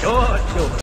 Tchau, tchau.